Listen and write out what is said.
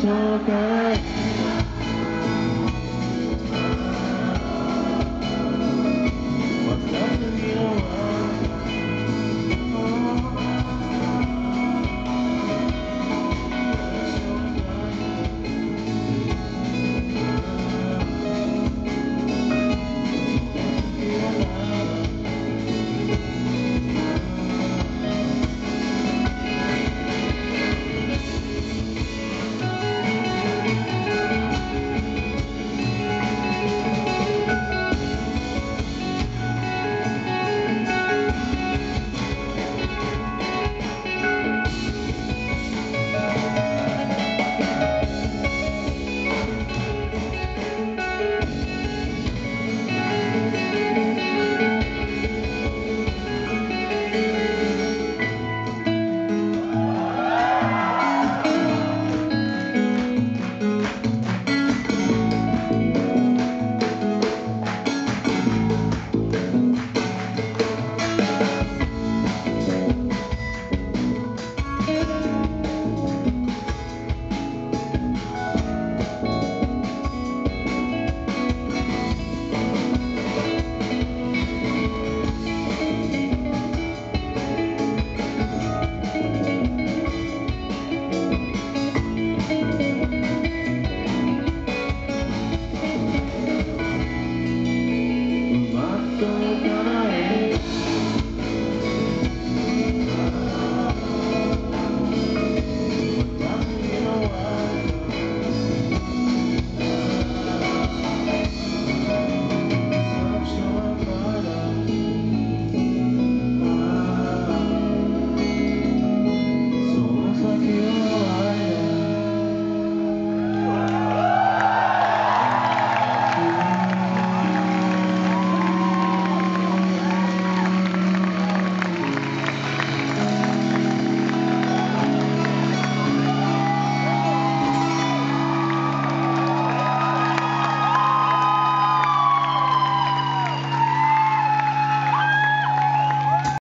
talk